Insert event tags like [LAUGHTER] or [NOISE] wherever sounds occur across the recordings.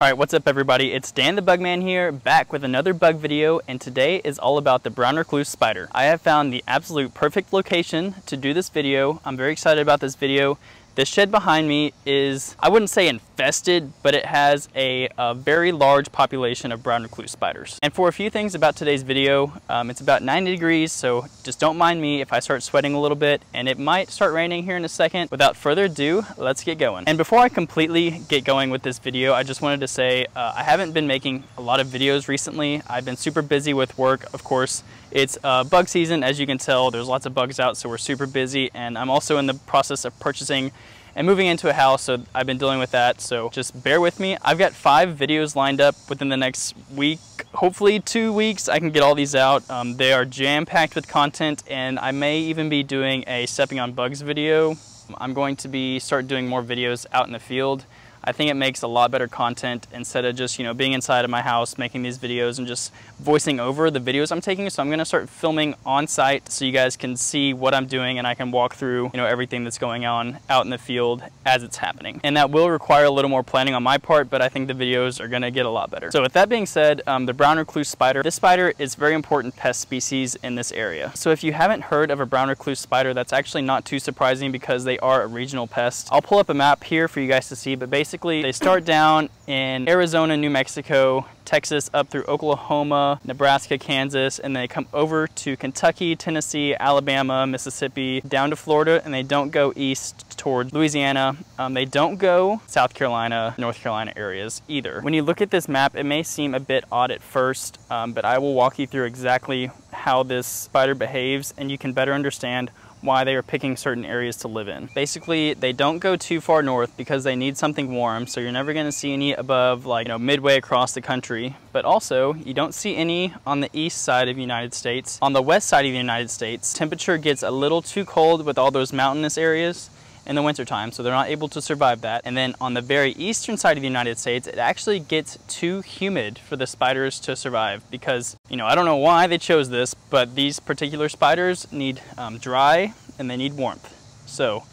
Alright, what's up everybody? It's Dan the Bugman here, back with another bug video, and today is all about the brown recluse spider. I have found the absolute perfect location to do this video. I'm very excited about this video. The shed behind me is, I wouldn't say infested, but it has a, a, very large population of brown recluse spiders. And for a few things about today's video, um, it's about 90 degrees, so just don't mind me if I start sweating a little bit, and it might start raining here in a second. Without further ado, let's get going. And before I completely get going with this video, I just wanted to say uh, I haven't been making a lot of videos recently. I've been super busy with work, of course. It's uh, bug season, as you can tell. There's lots of bugs out, so we're super busy, and I'm also in the process of purchasing and moving into a house, so I've been dealing with that. So just bear with me. I've got five videos lined up within the next week. Hopefully two weeks I can get all these out. Um, they are jam-packed with content and I may even be doing a stepping on bugs video. I'm going to be start doing more videos out in the field. I think it makes a lot better content instead of just, you know, being inside of my house, making these videos and just voicing over the videos I'm taking. So I'm going to start filming on site so you guys can see what I'm doing and I can walk through, you know, everything that's going on out in the field as it's happening. And that will require a little more planning on my part, but I think the videos are going to get a lot better. So with that being said, um, the brown recluse spider, this spider is very important pest species in this area. So if you haven't heard of a brown recluse spider, that's actually not too surprising because they are a regional pest. I'll pull up a map here for you guys to see, but basically basically they start down in Arizona, New Mexico, Texas, up through Oklahoma, Nebraska, Kansas, and they come over to Kentucky, Tennessee, Alabama, Mississippi, down to Florida, and they don't go east toward Louisiana. Um, they don't go South Carolina, North Carolina areas either. When you look at this map, it may seem a bit odd at first, um, but I will walk you through exactly how this spider behaves and you can better understand why they are picking certain areas to live in. Basically, they don't go too far north because they need something warm, so you're never gonna see any above like, you know, midway across the country. But also, you don't see any on the east side of the United States. On the west side of the United States, temperature gets a little too cold with all those mountainous areas, in the wintertime, so they're not able to survive that. And then on the very eastern side of the United States, it actually gets too humid for the spiders to survive because, you know, I don't know why they chose this, but these particular spiders need um, dry and they need warmth. So,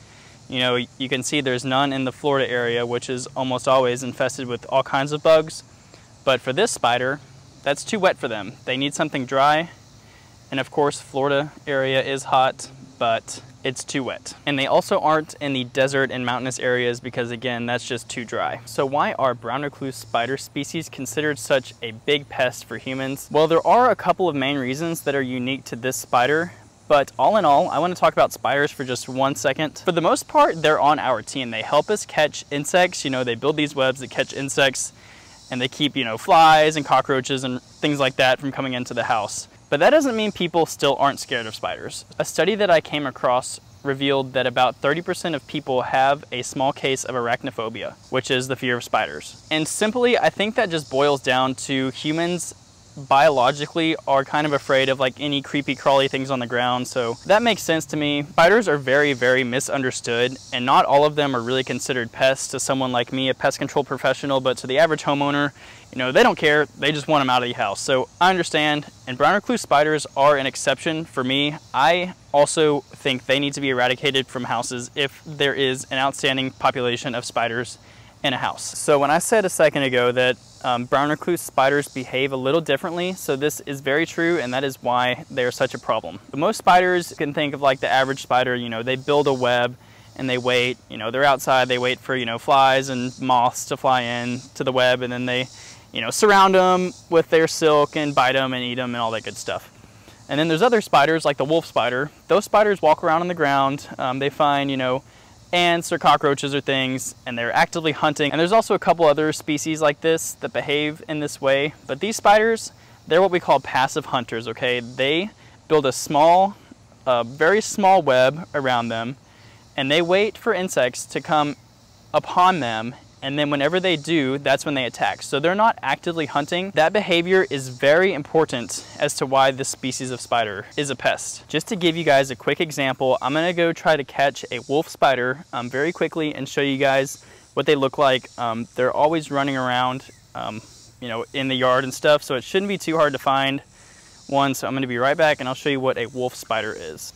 you know, you can see there's none in the Florida area, which is almost always infested with all kinds of bugs. But for this spider, that's too wet for them. They need something dry. And of course, Florida area is hot, but it's too wet. And they also aren't in the desert and mountainous areas because again, that's just too dry. So why are brown recluse spider species considered such a big pest for humans? Well, there are a couple of main reasons that are unique to this spider, but all in all, I want to talk about spiders for just one second. For the most part, they're on our team. They help us catch insects. You know, they build these webs that catch insects and they keep, you know, flies and cockroaches and things like that from coming into the house. But that doesn't mean people still aren't scared of spiders. A study that I came across revealed that about 30% of people have a small case of arachnophobia, which is the fear of spiders. And simply, I think that just boils down to humans biologically are kind of afraid of like any creepy crawly things on the ground so that makes sense to me. Spiders are very very misunderstood and not all of them are really considered pests to someone like me a pest control professional but to the average homeowner you know they don't care they just want them out of the house. So i understand and brown recluse spiders are an exception for me. I also think they need to be eradicated from houses if there is an outstanding population of spiders in a house. So when I said a second ago that um, brown recluse spiders behave a little differently, so this is very true and that is why they are such a problem. But most spiders can think of like the average spider, you know, they build a web and they wait, you know, they're outside, they wait for, you know, flies and moths to fly in to the web and then they, you know, surround them with their silk and bite them and eat them and all that good stuff. And then there's other spiders like the wolf spider. Those spiders walk around on the ground. Um, they find, you know, ants or cockroaches or things and they're actively hunting. And there's also a couple other species like this that behave in this way. But these spiders, they're what we call passive hunters, okay? They build a small, a very small web around them and they wait for insects to come upon them and then whenever they do, that's when they attack. So they're not actively hunting. That behavior is very important as to why this species of spider is a pest. Just to give you guys a quick example, I'm gonna go try to catch a wolf spider um, very quickly and show you guys what they look like. Um, they're always running around, um, you know, in the yard and stuff, so it shouldn't be too hard to find one. So I'm gonna be right back and I'll show you what a wolf spider is.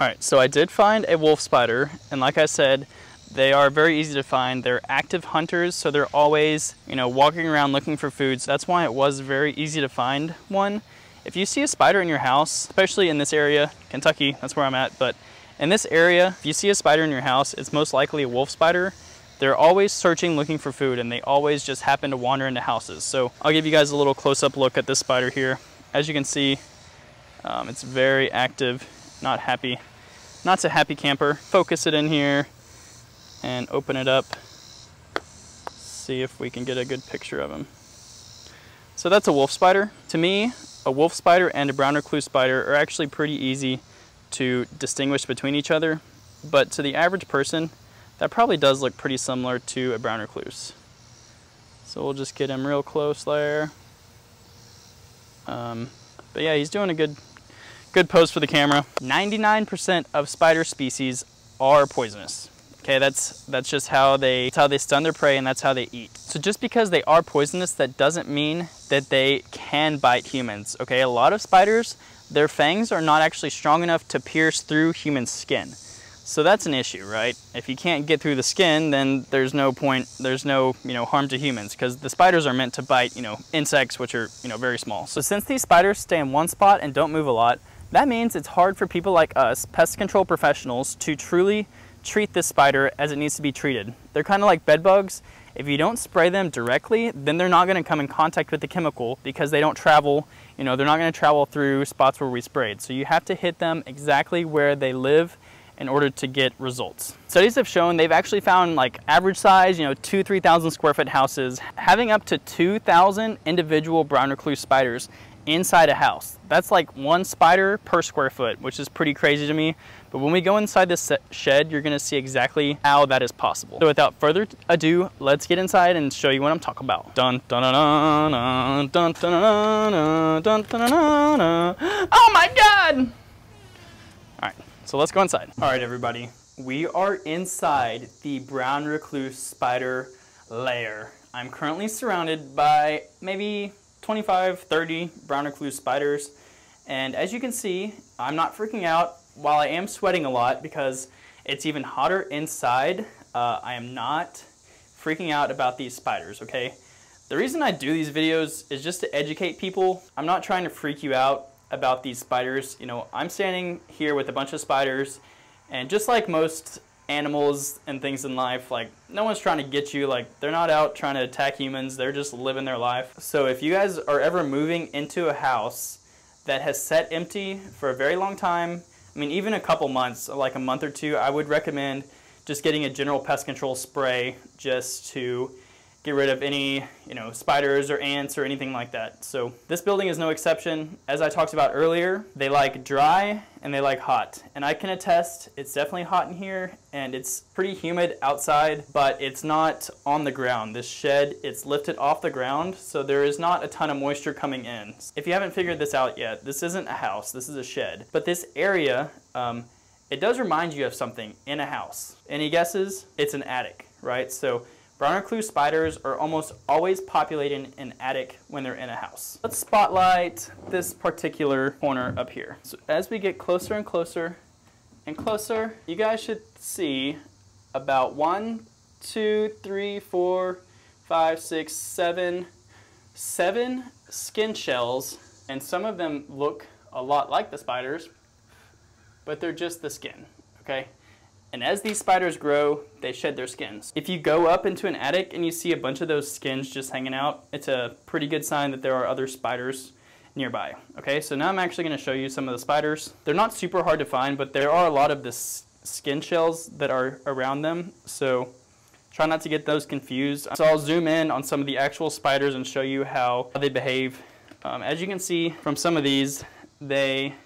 All right, so I did find a wolf spider, and like I said, They are very easy to find. They're active hunters, so they're always, you know, walking around looking for food. So That's why it was very easy to find one. If you see a spider in your house, especially in this area, Kentucky, that's where I'm at, but in this area, if you see a spider in your house, it's most likely a wolf spider. They're always searching, looking for food, and they always just happen to wander into houses. So I'll give you guys a little close-up look at this spider here. As you can see, um, it's very active, not happy, not so happy camper. Focus it in here and open it up. See if we can get a good picture of him. So that's a wolf spider. To me, a wolf spider and a brown recluse spider are actually pretty easy to distinguish between each other, but to the average person, that probably does look pretty similar to a brown recluse. So we'll just get him real close there. Um, but yeah, he's doing a good, good pose for the camera. 99% of spider species are poisonous. Okay, that's that's just how they how they stun their prey and that's how they eat. So just because they are poisonous, that doesn't mean that they can bite humans. Okay, a lot of spiders, their fangs are not actually strong enough to pierce through human skin. So that's an issue, right? If you can't get through the skin, then there's no point, there's no, you know, harm to humans because the spiders are meant to bite, you know, insects which are, you know, very small. So since these spiders stay in one spot and don't move a lot, that means it's hard for people like us, pest control professionals, to truly treat this spider as it needs to be treated. They're kind of like bed bugs. If you don't spray them directly, then they're not going to come in contact with the chemical because they don't travel, you know, they're not going to travel through spots where we sprayed. So you have to hit them exactly where they live in order to get results. Studies have shown they've actually found like average size, you know, two, 3,000 square foot houses having up to 2,000 individual brown recluse spiders inside a house. That's like one spider per square foot, which is pretty crazy to me. But when we go inside this shed, you're gonna see exactly how that is possible. So without further ado, let's get inside and show you what I'm talking about. Dun dun dun dun dun dun dun dun dun dun dun Oh my god! All right, so let's go inside. All right, everybody. We are inside the brown recluse spider lair. I'm currently surrounded by maybe 25, 30 brown recluse spiders. And as you can see, I'm not freaking out while I am sweating a lot because it's even hotter inside. Uh, I am not freaking out about these spiders, okay? The reason I do these videos is just to educate people. I'm not trying to freak you out about these spiders. You know, I'm standing here with a bunch of spiders and just like most animals and things in life. Like, no one's trying to get you. Like, they're not out trying to attack humans. They're just living their life. So if you guys are ever moving into a house that has sat empty for a very long time, I mean, even a couple months, like a month or two, I would recommend just getting a general pest control spray just to get rid of any, you know, spiders or ants or anything like that. So this building is no exception. As I talked about earlier, they like dry and they like hot. And I can attest it's definitely hot in here and it's pretty humid outside, but it's not on the ground. This shed, it's lifted off the ground, so there is not a ton of moisture coming in. If you haven't figured this out yet, this isn't a house, this is a shed. But this area, um, it does remind you of something in a house. Any guesses? It's an attic, right? So Brown recluse spiders are almost always populating an attic when they're in a house. Let's spotlight this particular corner up here. So as we get closer and closer and closer, you guys should see about one, two, three, four, five, six, seven, seven skin shells, and some of them look a lot like the spiders, but they're just the skin, okay? And as these spiders grow, they shed their skins. If you go up into an attic and you see a bunch of those skins just hanging out, it's a pretty good sign that there are other spiders nearby. Okay, so now I'm actually gonna show you some of the spiders. They're not super hard to find, but there are a lot of the skin shells that are around them. So try not to get those confused. So I'll zoom in on some of the actual spiders and show you how they behave. Um, as you can see from some of these, they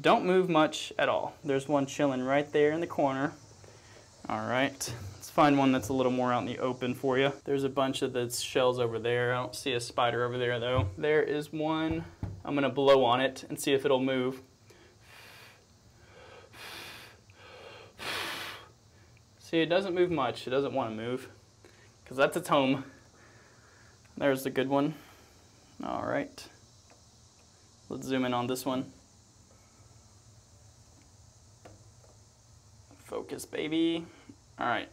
don't move much at all. There's one chilling right there in the corner. All right, let's find one that's a little more out in the open for you. There's a bunch of the shells over there. I don't see a spider over there though. There is one. I'm gonna blow on it and see if it'll move. See, it doesn't move much. It doesn't want to move because that's its home. There's the good one. All right. Let's zoom in on this one. Focus, baby. All right.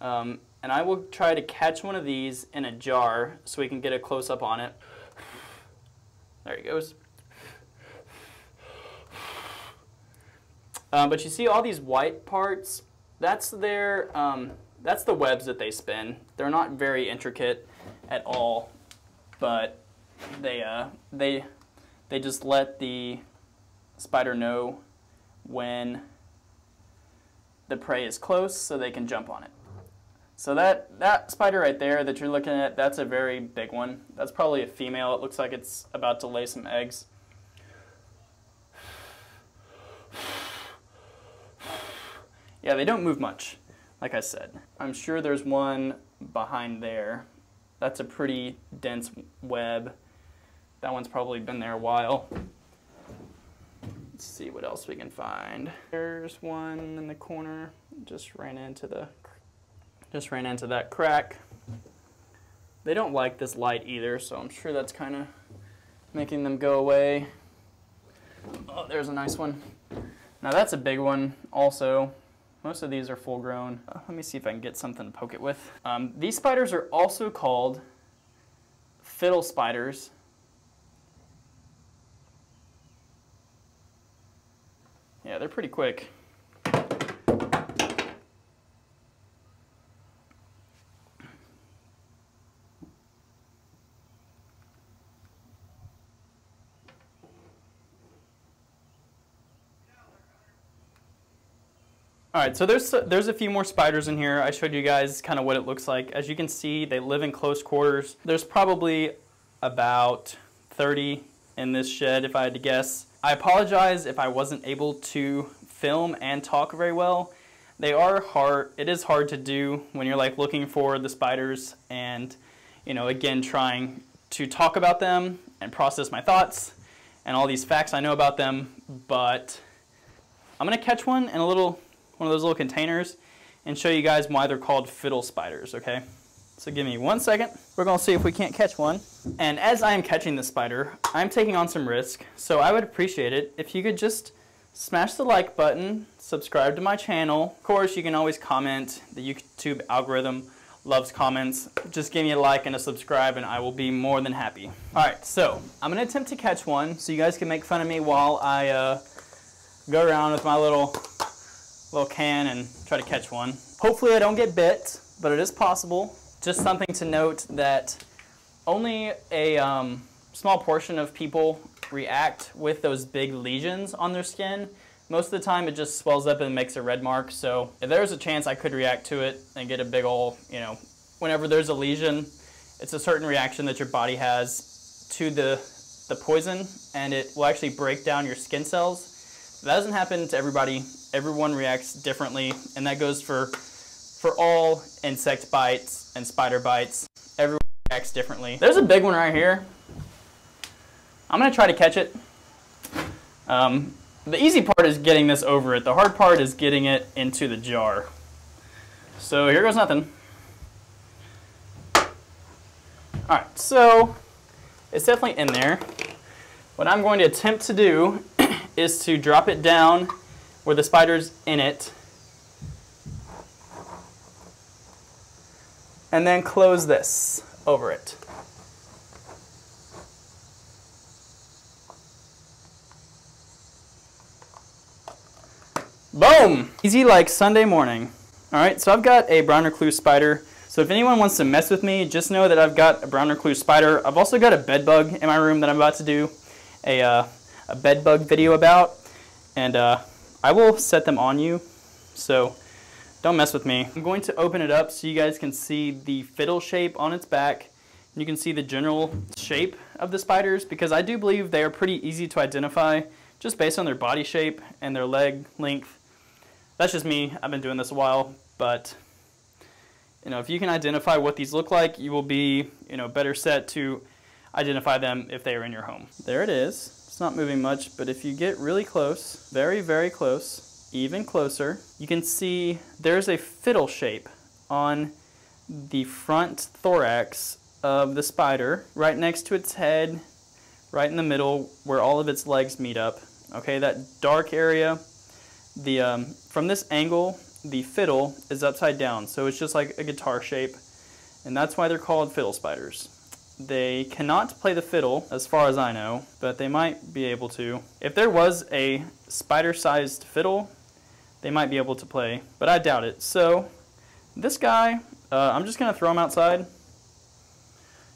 Um, and I will try to catch one of these in a jar so we can get a close-up on it. There he goes. Um, but you see all these white parts? That's their, um, that's the webs that they spin. They're not very intricate at all, but they, uh, they, they just let the spider know when the prey is close so they can jump on it. So that, that spider right there that you're looking at, that's a very big one. That's probably a female. It looks like it's about to lay some eggs. Yeah, they don't move much, like I said. I'm sure there's one behind there. That's a pretty dense web. That one's probably been there a while. Let's see what else we can find. There's one in the corner. Just ran into the just ran into that crack. They don't like this light either, so I'm sure that's kind of making them go away. Oh, there's a nice one. Now that's a big one also. Most of these are full grown. Uh, let me see if I can get something to poke it with. Um, these spiders are also called fiddle spiders. Yeah, they're pretty quick. All right, so there's there's a few more spiders in here. I showed you guys kind of what it looks like. As you can see, they live in close quarters. There's probably about 30 in this shed if I had to guess. I apologize if I wasn't able to film and talk very well. They are hard, it is hard to do when you're like looking for the spiders and you know, again, trying to talk about them and process my thoughts and all these facts I know about them, but I'm gonna catch one in a little one of those little containers and show you guys why they're called fiddle spiders, okay? So give me one second. We're gonna see if we can't catch one. And as I am catching the spider, I'm taking on some risk. So I would appreciate it if you could just smash the like button, subscribe to my channel. Of course, you can always comment. The YouTube algorithm loves comments. Just give me a like and a subscribe and I will be more than happy. All right, so I'm gonna attempt to catch one so you guys can make fun of me while I uh, go around with my little little can and try to catch one. Hopefully I don't get bit, but it is possible. Just something to note that only a um, small portion of people react with those big lesions on their skin. Most of the time it just swells up and makes a red mark. So if there's a chance I could react to it and get a big ole, you know, whenever there's a lesion, it's a certain reaction that your body has to the, the poison and it will actually break down your skin cells that doesn't happen to everybody. Everyone reacts differently, and that goes for for all insect bites and spider bites. Everyone reacts differently. There's a big one right here. I'm gonna try to catch it. Um, the easy part is getting this over it. The hard part is getting it into the jar. So here goes nothing. Alright, so it's definitely in there. What I'm going to attempt to do [COUGHS] is to drop it down where the spider's in it. And then close this over it. Boom! Easy like Sunday morning. Alright, so I've got a brown recluse spider. So if anyone wants to mess with me, just know that I've got a brown recluse spider. I've also got a bed bug in my room that I'm about to do a uh, a bed bug video about, and uh, I will set them on you, so don't mess with me. I'm going to open it up so you guys can see the fiddle shape on its back. You can see the general shape of the spiders because I do believe they are pretty easy to identify just based on their body shape and their leg length. That's just me. I've been doing this a while, but you know, if you can identify what these look like, you will be, you know, better set to identify them if they are in your home. There it is. It's not moving much, but if you get really close, very, very close, even closer, you can see there's a fiddle shape on the front thorax of the spider, right next to its head, right in the middle where all of its legs meet up. Okay, that dark area, the um, from this angle, the fiddle is upside down. So it's just like a guitar shape. And that's why they're called fiddle spiders. They cannot play the fiddle, as far as I know, but they might be able to. If there was a spider-sized fiddle, they might be able to play, but I doubt it. So this guy, uh, I'm just gonna throw him outside.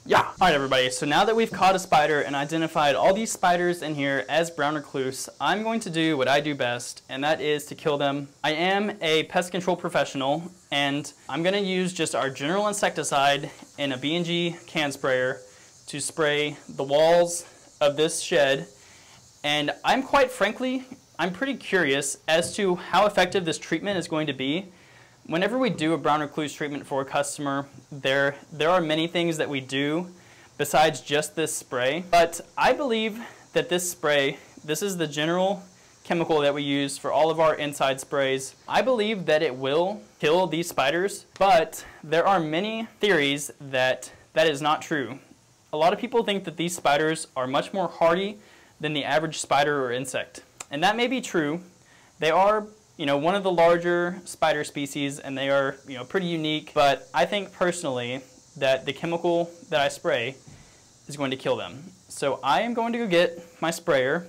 Yeah. All right, everybody. So now that we've caught a spider and identified all these spiders in here as brown recluse, I'm going to do what I do best, and that is to kill them. I am a pest control professional, and I'm to use just our general insecticide in a B&G can sprayer to spray the walls of this shed. And I'm quite frankly, I'm pretty curious as to how effective this treatment is going to be Whenever we do a brown recluse treatment for a customer, there, there are many things that we do besides just this spray. But I believe that this spray, this is the general chemical that we use for all of our inside sprays. I believe that it will kill these spiders, but there are many theories that that is not true. A lot of people think that these spiders are much more hardy than the average spider or insect. And that may be true. They are you know, one of the larger spider species and they are, you know, pretty unique. But I think personally that the chemical that I spray is going to kill them. So I am going to go get my sprayer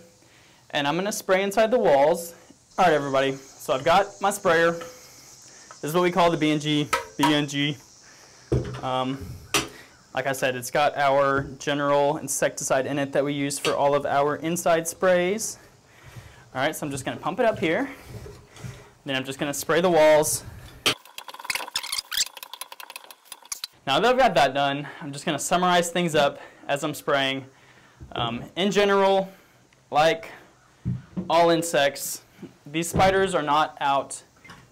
and I'm going to spray inside the walls. All right, everybody. So I've got my sprayer. This is what we call the B&G, B&G. Um, like I said, it's got our general insecticide in it that we use for all of our inside sprays. All right, so I'm just going to pump it up here. Then I'm just going to spray the walls. Now that I've got that done, I'm just going to summarize things up as I'm spraying. Um, in general, like all insects, these spiders are not out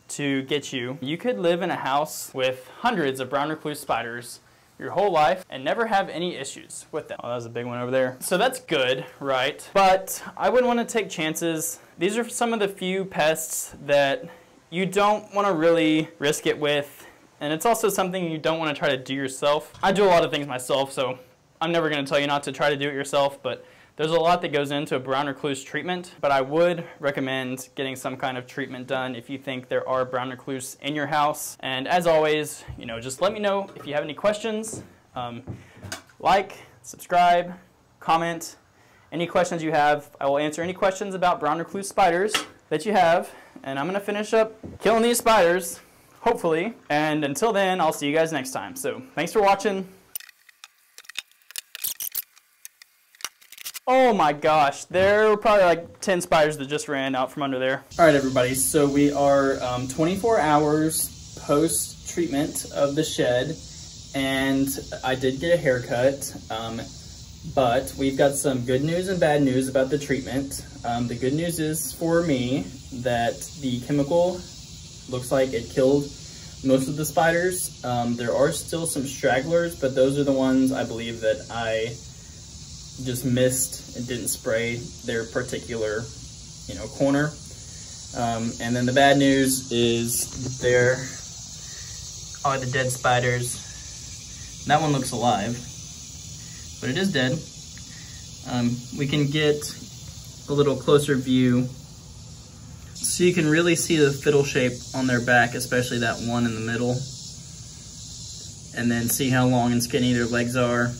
to get you. You could live in a house with hundreds of brown recluse spiders your whole life and never have any issues with them. Oh, that was a big one over there. So that's good, right? But I wouldn't want to take chances. These are some of the few pests that you don't want to really risk it with. And it's also something you don't want to try to do yourself. I do a lot of things myself, so I'm never going to tell you not to try to do it yourself, but there's a lot that goes into a brown recluse treatment, but I would recommend getting some kind of treatment done if you think there are brown recluse in your house. And as always, you know, just let me know if you have any questions. Um, like, subscribe, comment, any questions you have. I will answer any questions about brown recluse spiders that you have. And I'm to finish up killing these spiders, hopefully. And until then, I'll see you guys next time. So thanks for watching. Oh my gosh, there were probably like 10 spiders that just ran out from under there. All right, everybody, so we are um, 24 hours post-treatment of the shed, and I did get a haircut, um, but we've got some good news and bad news about the treatment. Um, the good news is for me that the chemical looks like it killed most of the spiders. Um, there are still some stragglers, but those are the ones I believe that I just missed and didn't spray their particular, you know, corner. Um, and then the bad news is there are the dead spiders. That one looks alive, but it is dead. Um, we can get a little closer view so you can really see the fiddle shape on their back, especially that one in the middle. And then see how long and skinny their legs are.